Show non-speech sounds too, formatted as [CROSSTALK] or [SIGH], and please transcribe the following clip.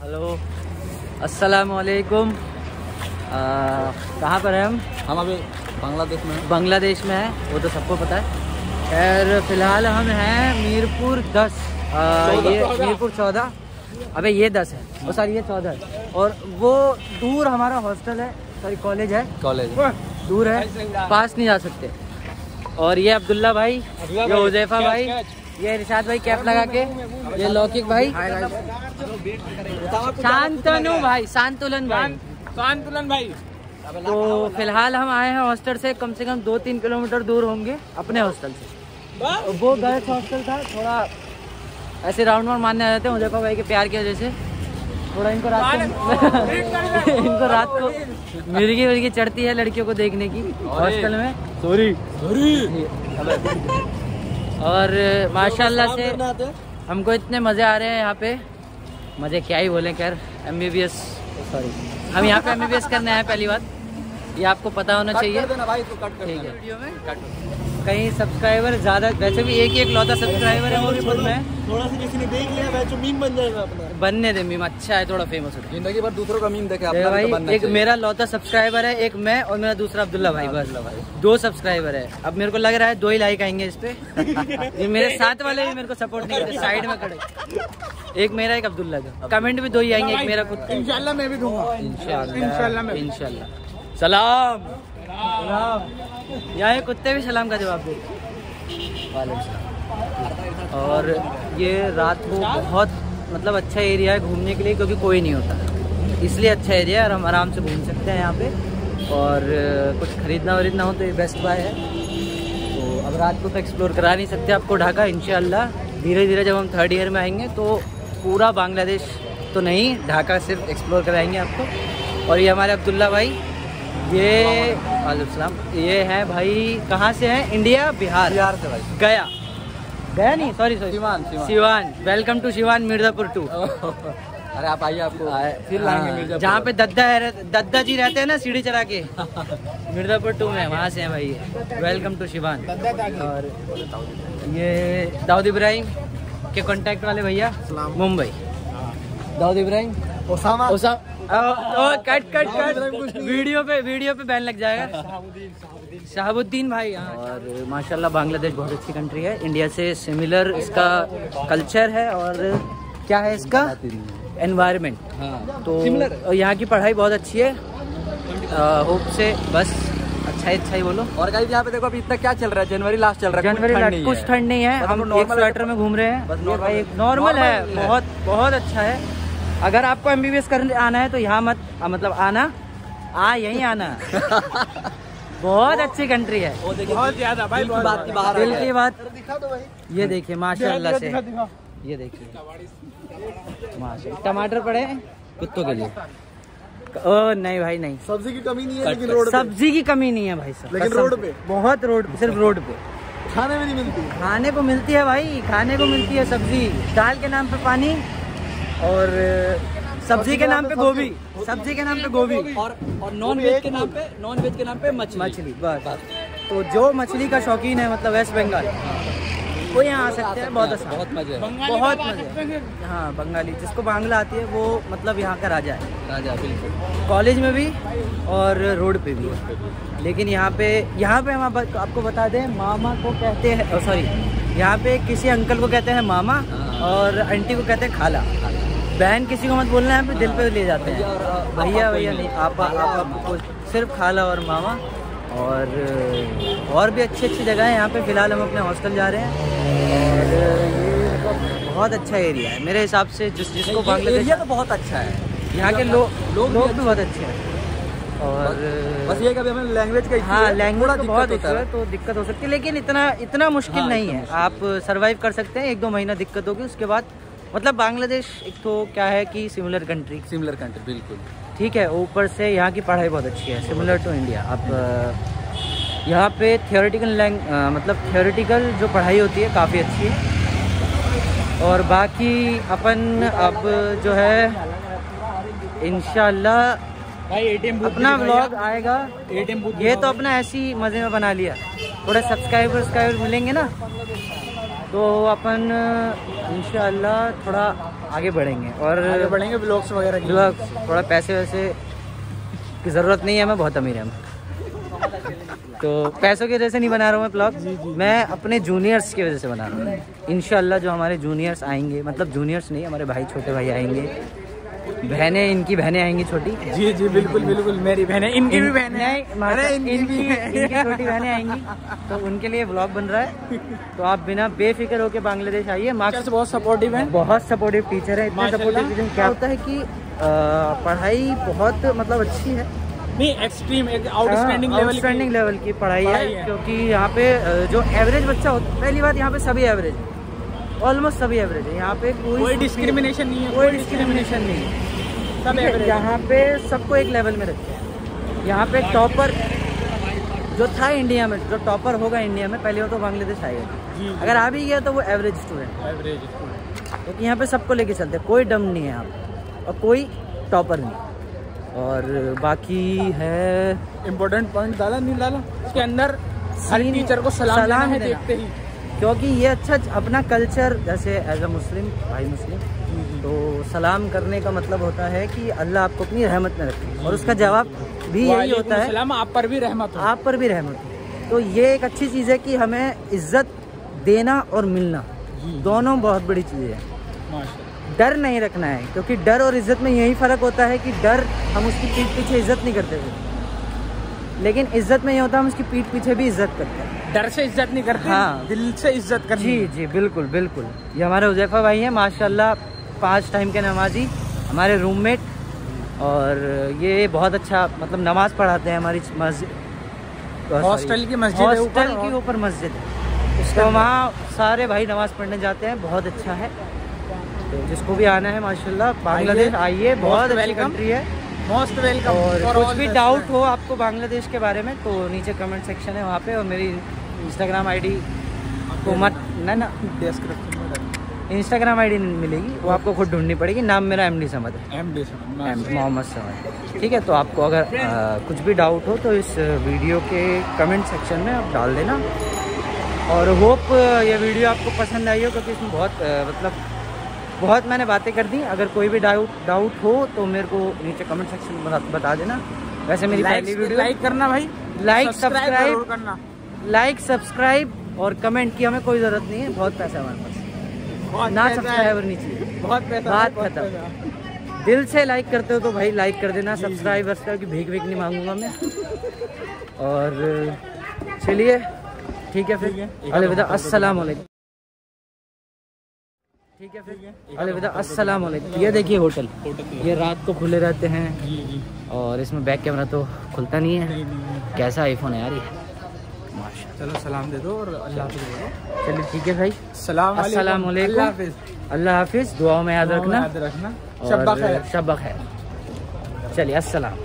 Hello अस्सलाम वालेकुम कहाँ पर हैं हम हम अभी बांग्लादेश में बांग्लादेश में है वो तो सबको पता है खैर फ़िलहाल हम हैं मीरपुर दस आ, ये मीरपुर चौदह अबे ये दस है वो सॉरी ये चौदह है और वो दूर हमारा हॉस्टल है सॉरी कॉलेज है कॉलेज दूर है पास नहीं जा सकते और ये अब्दुल्ला भाई ये हुजैफा भाई ये रिशाद भाई कैप लगा के ये लौकिक भाई शांतनु भाई शांतुलन भाई। शांतुलन भाई। तो फ़िलहाल हम आए हैं हॉस्टल से कम से कम दो तीन किलोमीटर दूर होंगे अपने हॉस्टल से। वो गर्ल्स हॉस्टल था थोड़ा ऐसे राउंड वाउंड मारने आ जाते हैं हुजैफा भाई के प्यार की वजह से। थोड़ा इनको रात को [LAUGHS] इनको रात को मिर्गी विर्गी चढ़ती है लड़कियों को देखने की हॉस्टल में। सॉरी। सॉरी। और माशाल्लाह से हमको इतने मज़े आ रहे हैं यहाँ पे। मज़े क्या ही बोले खैर M B B S sorry हम यहाँ पे एम बी बी एस करने आए पहली बार ये आपको पता होना चाहिए। देना भाई तू कट कर ठीक है। वीडियो में कहीं सब्सक्राइबर ज़्यादा वैसे भी एक ही एक लौता सब्सक्राइबर है वो भी खुद में थोड़ा सा किसी ने देख लिया वैसे मीम बन जाएगा अपना। बनने दे मीम अच्छा है थोड़ा फ़ेमस हो ज़िंदगी भर दूसरों का मीम देखे अपना तो भाई बनना एक चाहिए। मेरा लौता सब्सक्राइबर है एक मैं और मेरा दूसरा अब्दुल्ला भाई बस। दो सब्सक्राइबर है। अब मेरे को लग रहा है दो ही लाइक आएँगे इस पे। ये मेरे साथ वाले भी मेरे को सपोर्ट नहीं करते साइड में खड़े। एक मेरा एक अब्दुल्ला का। कमेंट भी दो ही आएँगे एक मेरा खुद इंशाल्लाह मैं भी दूँगा। इंशाल्लाह इंशाल्लाह इंशाल्लाह सलाम। सलाम। यहाँ कुत्ते भी सलाम का जवाब दे। और ये रात को बहुत मतलब अच्छा एरिया है घूमने के लिए क्योंकि कोई नहीं होता। इसलिए अच्छा एरिया है और हम आराम से घूम सकते हैं यहाँ पे। और कुछ खरीदना वरीदना हो तो ये बेस्ट बाय है। तो अब रात को तो एक्सप्लोर करा नहीं सकते आपको ढाका इंशाल्लाह धीरे धीरे जब हम थर्ड ईयर में आएँगे तो पूरा बांग्लादेश तो नहीं ढाका सिर्फ़ एक्सप्लोर कराएँगे आपको। और ये हमारे अब्दुल्ला भाई ये वालेकुम ये है भाई कहाँ से है? इंडिया बिहार? बिहार से भाई। गया? गया नहीं sorry sorry Siwan. Siwan welcome to Siwan Mirzapur two अरे आप आइए आपको फिर लाएँगे जहाँ पे दद्दा है दद्दा जी रहते हैं ना सीढ़ी चढ़ा के। [LAUGHS] मिर्जापुर टू में वहाँ से है भाई। Welcome to Siwan. और ये दाऊद इब्राहिम के कांटेक्ट वाले भैया मुंबई। दाऊद इब्राहिम ओसामा। ओसा ओ, ओ, कट कट कट। वीडियो पे वीडियो पे बैन लग जाएगा। शहाबुद्दीन भाई हाँ। और माशाल्लाह बांग्लादेश बहुत अच्छी कंट्री है। इंडिया से सिमिलर इसका कल्चर है और क्या है इसका? एनवायरनमेंट हाँ। तो यहाँ की पढ़ाई बहुत अच्छी है। होप से बस अच्छा ही अच्छा ही बोलो। और गाइस यहाँ पे देखो अभी इतना क्या चल रहा है? जनवरी लास्ट चल रहा है। जनवरी कुछ ठंड लास्ट नहीं कुछ है। ठंड नहीं है। हम normal एक स्वेटर में घूम रहे हैं। है। नॉर्मल है। बहुत बहुत अच्छा है। अगर आपको एमबीबीएस करने आना है तो यहाँ मत आ, मतलब आना। आ यहीं आना। [LAUGHS] बहुत अच्छी कंट्री है। बहुत ज़्यादा भाई दिल की बात की बाहर दिल की बात। दिखा दो भाई। ये देखिए माशाल्लाह से। ये देखिए। माशा टमाटर पड़े कुत्तों के लिए। ओ नहीं भाई नहीं। सब्ज़ी की कमी नहीं है लेकिन रोड पे। सब्ज़ी की कमी नहीं है भाई साहब। लेकिन रोड पे। बहुत रोड पे सिर्फ़ रोड पे। खाने में नहीं मिलती। खाने को मिलती है भाई खाने को मिलती है सब्ज़ी। दाल के नाम पे पानी और सब्ज़ी के नाम पे गोभी। सब्ज़ी। के नाम पे गोभी। और और नॉन वेज के नाम पे नॉन वेज के नाम पे मछली। मछली बस। तो जो मछली का शौकीन है मतलब वेस्ट बंगाल वो यहाँ आ सकते हैं बहुत आसान बहुत मज़े है। बहुत मज़े हाँ। बंगाली। जिसको बांग्ला आती है वो मतलब यहाँ का राजा है। राजा बिल्कुल। कॉलेज में भी और रोड पे भी। लेकिन यहाँ पे यहाँ पे हम आपको बता दें मामा को कहते हैं सॉरी यहाँ पे किसी अंकल को कहते हैं मामा और आंटी को कहते हैं खाला। बहन किसी को मत बोलना है पे दिल पे ले जाते हैं। भैया भैया नहीं आपा आपा सिर्फ़ खाला और मामा। और और भी अच्छी अच्छी जगह है यहाँ पे। फ़िलहाल हम अपने हॉस्टल जा रहे हैं। और ये बहुत अच्छा एरिया है। मेरे हिसाब से जिस जिसको बांग्लादेश एरिया तो बहुत अच्छा है। यहाँ के लोग लोग भी भी बहुत अच्छे हैं। और बस ये कभी हमें लैंग्वेज का हाँ लैंग्वेज तो बहुत होता है। है तो दिक्कत हो सकती है लेकिन इतना इतना मुश्किल हाँ, नहीं है। आप सर्वाइव कर सकते हैं एक दो महीना दिक्कत होगी उसके बाद मतलब बांग्लादेश एक तो क्या है कि सिमिलर कंट्री सिमिलर कंट्री बिल्कुल। ठीक है ऊपर से यहाँ की पढ़ाई बहुत अच्छी है सिमिलर टू इंडिया आप यहाँ पे थियोरेटिकल लैंग मतलब थियोरेटिकल जो पढ़ाई होती है काफ़ी अच्छी है। और बाकी अपन अब जो है भाई एटीएम अपना ब्लॉग आएगा। एटीएम ये तो अपना ऐसी मज़े में बना लिया। थोड़े सब्सक्राइबर सब्सक्राइबर मिलेंगे ना। तो अपन इंशाल्लाह थोड़ा आगे बढ़ेंगे। और आगे बढ़ेंगे ब्लॉग्स वगैरह ब्लॉग्स ब्लॉग थोड़ा पैसे वैसे की ज़रूरत नहीं है मैं बहुत अमीर है। तो पैसों की वजह से नहीं बना रहा हूँ मैं ब्लॉग मैं अपने जूनियर्स की वजह से बना रहा हूँ। इनशाला जो हमारे जूनियर्स आएँगे मतलब जूनियर्स नहीं हमारे भाई छोटे भाई आएँगे बहनें इनकी बहनें आएँगी छोटी। जी जी बिल्कुल बिल्कुल मेरी बहन इनकी भी बहन है। अरे इनकी इनकी इनकी छोटी बहनें आएँगी। तो उनके लिए ब्लॉग बन रहा है। तो आप बिना बेफिक्र होके बांग्लादेश आइए। मार्क्स बहुत सपोर्टिव है। बहुत सपोर्टिव टीचर है। इतने। सपोर्टिव क्या होता है कि पढ़ाई बहुत मतलब अच्छी है। नहीं extreme outstanding level outstanding level की पढ़ाई है, क्योंकि यहाँ पे जो एवरेज बच्चा होता है पहली बात यहाँ पे सभी एवरेज है। ऑलमोस्ट सभी एवरेज है। यहाँ पे कोई कोई डिस्क्रिमिनेशन नहीं है। कोई डिस्क्रिमिनेशन नहीं है। सब है। यहाँ पे सबको एक लेवल में रखते हैं। यहाँ पे टॉपर जो था इंडिया में जो टॉपर होगा इंडिया में पहले वो तो बांग्लादेश आएगा। अगर आ भी गया तो वो एवरेज स्टूडेंट एवरेज क्योंकि यहाँ पे सबको लेके चलते हैं। कोई डम नहीं है यहाँ और कोई टॉपर नहीं। और बाकी है इम्पोर्टेंट पॉइंट डाला नहीं डाला? उसके अंदर हर टीचर को सलाम, सलाम है। देखते ही। क्योंकि ये अच्छा अपना कल्चर जैसे एज अ मुस्लिम भाई मुस्लिम तो सलाम करने का मतलब होता है कि अल्लाह आपको अपनी रहमत में रखे। और उसका जवाब भी यही होता है सलाम आप पर भी रहमत हो। आप पर भी रहमत हो। तो ये एक अच्छी चीज़ है कि हमें इज़्ज़त देना और मिलना दोनों बहुत बड़ी चीज़ है। डर नहीं रखना है क्योंकि डर और इज़्ज़त में यही फ़र्क होता है कि डर हम उसकी पीठ पीछे इज़्ज़त नहीं करते थे। लेकिन इज़्ज़त में ये होता है हम उसकी पीठ पीछे भी इज़्ज़त करते हैं। डर से इज़्ज़त नहीं करते? हाँ। दिल से इज़्ज़त करनी। जी जी बिल्कुल बिल्कुल। ये हमारे हुजैफा भाई हैं माशाल्लाह पाँच टाइम के नमाजी हमारे रूममेट और ये बहुत अच्छा मतलब नमाज़ पढ़ाते हैं हमारी मस्जिद हॉस्टल की मस्जिद हॉस्टल की ऊपर मस्जिद है। तो वहाँ सारे भाई नमाज़ पढ़ने जाते हैं बहुत अच्छा है। तो जिसको भी आना है माशाल्लाह बांग्लादेश आइए बहुत अच्छी कंट्री है। मोस्ट वेलकम और कुछ भी डाउट हो आपको बांग्लादेश के बारे में तो नीचे कमेंट सेक्शन है वहाँ पे और मेरी इंस्टाग्राम आईडी को मत ना ना। इंस्टाग्राम आईडी नहीं मिलेगी वो आपको खुद ढूंढनी पड़ेगी। नाम मेरा एम डी समद है। एम डी मोहम्मद समद ठीक है तो आपको अगर आ, कुछ भी डाउट हो तो इस वीडियो के कमेंट सेक्शन में आप डाल देना। और होप ये वीडियो आपको पसंद आई हो क्योंकि इसमें बहुत मतलब बहुत मैंने बातें कर दी। अगर कोई भी डाउट डाउट हो तो मेरे को नीचे कमेंट सेक्शन में बता, बता देना। वैसे मेरी पहली वीडियो लाइक करना भाई। लाइक सब्सक्राइब करना। लाइक सब्सक्राइब और कमेंट की हमें कोई ज़रूरत नहीं है बहुत पैसा हमारे पास। ना सब्सक्राइबर नहीं चाहिए। बहुत पैसा बात खत्म। दिल से लाइक करते हो तो भाई लाइक कर देना सब्सक्राइब वब्सक्राइब की भीख भीख नहीं मांगूँगा मैं। और चलिए ठीक है फिर। अलविदा अस्सलाम वालेकुम ठीक है फिर। अलविदा अस्सलाम वालेकुम ये देखिए होटल। ये रात को खुले रहते हैं। और इसमें बैक कैमरा तो खुलता नहीं है। कैसा आईफोन है यार ये? माशा चलो सलाम दे दो और अल्लाह चलिए ठीक है भाई। सलाम वालेकुम। अल्लाह हाफिज। दुआओं में याद रखना। याद रखना। शब्बा खैर। शब्बा खैर। चलिए अस्सलाम।